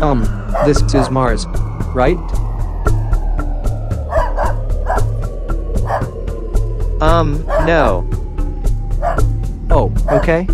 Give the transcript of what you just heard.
Um, this is Mars, right? Um, no. Oh, okay.